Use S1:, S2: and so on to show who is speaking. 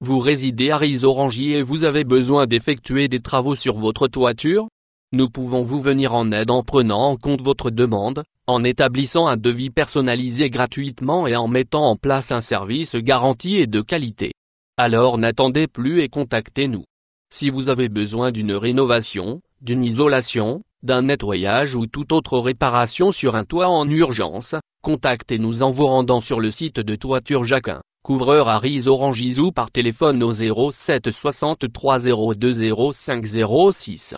S1: Vous résidez à Rizorangie et vous avez besoin d'effectuer des travaux sur votre toiture? Nous pouvons vous venir en aide en prenant en compte votre demande, en établissant un devis personnalisé gratuitement et en mettant en place un service garanti et de qualité. Alors n'attendez plus et contactez-nous. Si vous avez besoin d'une rénovation, d'une isolation, d'un nettoyage ou toute autre réparation sur un toit en urgence, contactez-nous en vous rendant sur le site de Toiture Jacquin, couvreur à Riz Orange par téléphone au 07 63 02 05 06.